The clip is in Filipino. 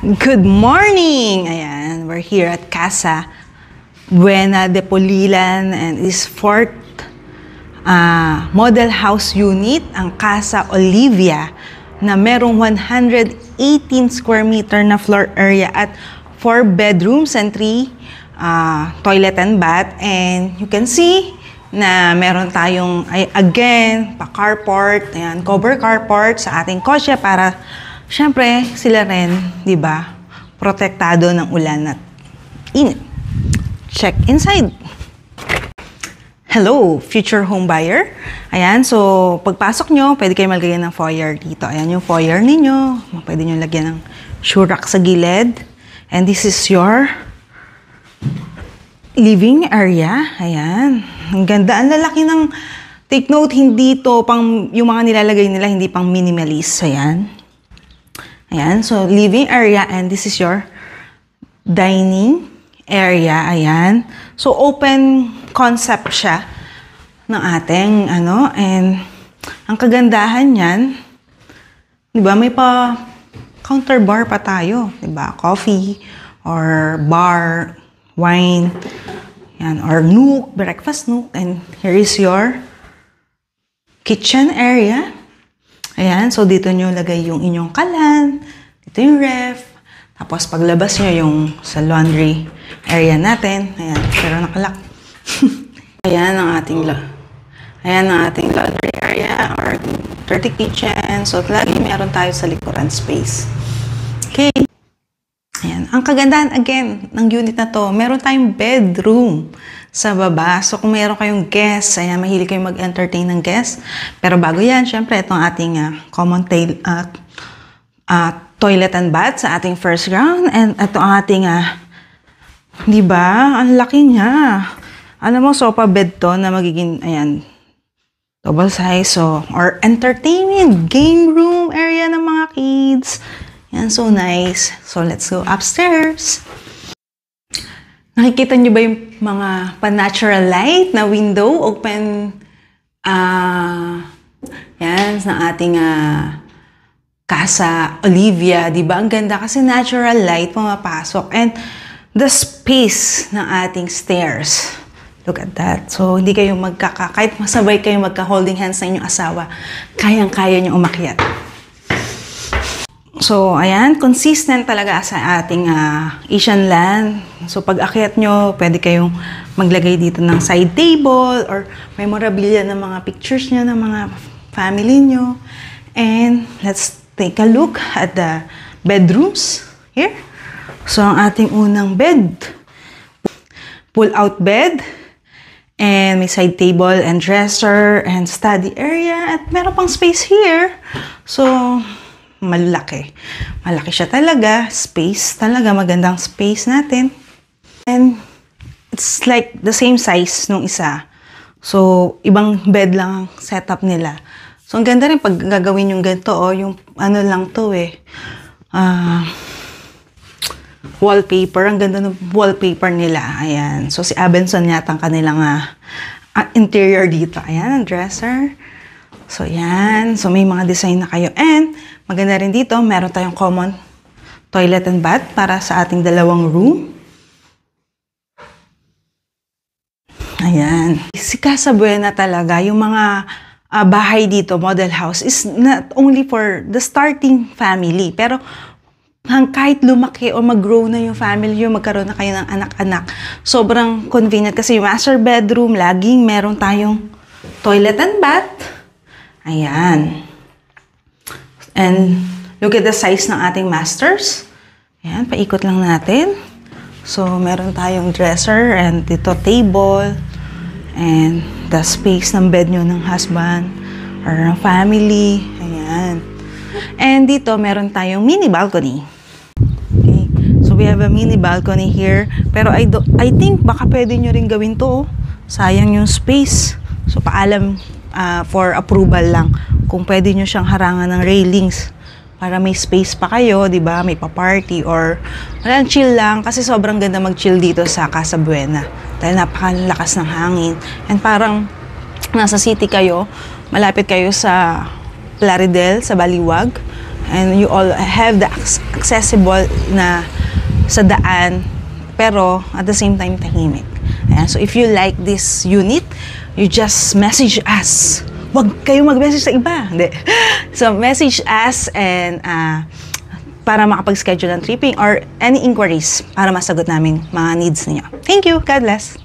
Good morning! Ayan, we're here at Casa Buena de Polilan and is fourth ah, model house unit, ang Casa Olivia, na merong 118 square meter na floor area at 4 bedrooms and 3 ah, toilet and bath. And you can see na meron tayong, ay, again, pa carport, ayan, cover carport sa ating kotse para syempre sila rin, di ba, protektado ng ulan at init. Check inside. Hello, future home buyer. Ayan, so pagpasok nyo, pwede kayo maglagay ng foyer dito. Ayan yung foyer ninyo. Pwede nyo lagyan ng shoe rack sa gilid. And this is your living area. Ayan. Ang ganda. Ang lalaki ng... Take note, hindi to pang... Yung mga nilalagay nila, hindi pang minimalist. Ayan. Ayan. So, living area. And this is your dining area. Ayan. So, open concept siya ng ating, ano, and ang kagandahan niyan, di ba, may pa counter bar pa tayo, di ba? Coffee or bar, wine, yan, or nook, breakfast nook, and here is your kitchen area. Ayan, so dito nyo lagay yung inyong kalan, dito yung ref, tapos paglabas nyo yung sa laundry area natin. Ayan, pero nakalak. Ayan ang ating la Ayan ang ating laundry area or dirty kitchen. So, lagi meron tayo sa likuran space. Okay. Ayan. Ang kagandahan, again, ng unit na to, meron tayong bedroom sa baba. So, kung meron kayong guests, ayan, mahilig kayong mag-entertain ng guests. Pero bago yan, syempre, itong ating uh, common tail, uh, uh, toilet and bath sa ating first ground. And ito ang ating, uh, di ba? Ang laki niya. Alam mo, sofa bed to na magiging, ayan, double size. So, or entertainment, game room area ng mga kids. Yan, so nice. So, let's go upstairs. Nakikita niyo ba yung mga pa-natural light na window? Open, ah, yan, ng ating ah, Casa Olivia, di ba? Ang ganda kasi natural light pumapasok. And the space ng ating stairs. Look at that. So, hindi kayo magkaka... Kahit masabay kayo magka-holding hands sa inyong asawa, kayang-kaya nyo umakyat. So, ayan, consistent talaga sa ating uh, Asian land. So, pag akyat nyo, pwede kayong maglagay dito ng side table or memorabilia ng mga pictures nyo ng mga family nyo. And let's take a look at the bedrooms here. So, ang ating unang bed, pull-out bed, and may side table and dresser and study area at meron pang space here. So, malaki. Malaki siya talaga. Space talaga. Magandang space natin. And it's like the same size nung isa. So, ibang bed lang ang setup nila. So, ang ganda rin pag gagawin yung ganito, oh, yung ano lang to eh. Uh, wallpaper. Ang ganda ng wallpaper nila. Ayan. So, si Abenson yata ang kanilang uh, interior dito. Ayan, ang dresser. So, yan. So, may mga design na kayo. And, maganda rin dito, meron tayong common toilet and bath para sa ating dalawang room. Ayan. Si Casa Buena talaga, yung mga uh, bahay dito, model house, is not only for the starting family. Pero, hang kahit lumaki o mag-grow na yung family yung magkaroon na kayo ng anak-anak, sobrang convenient kasi yung master bedroom, laging meron tayong toilet and bath. Ayan. And look at the size ng ating masters. Ayan, paikot lang natin. So, meron tayong dresser and dito table and the space ng bed nyo ng husband or ng family. Ayan. And dito, meron tayong mini balcony. Okay. So, we have a mini balcony here. Pero I, do, I think baka pwede nyo rin gawin to. Oh. Sayang yung space. So, paalam uh, for approval lang kung pwede nyo siyang harangan ng railings para may space pa kayo, 'di ba? May pa-party or wala chill lang kasi sobrang ganda mag-chill dito sa Casa Buena. Dahil napakalakas ng hangin and parang nasa city kayo, malapit kayo sa Plaridel, sa Baliwag. And you all have the ac- accessible na sa daan, pero at the same time tahimik. Ayan, so if you like this unit, you just message us. Huwag kayong mag-message sa iba. Hindi. So message us and ah, para makapag-schedule ng tripping or any inquiries para masagot namin mga needs niyo. Thank you. God bless.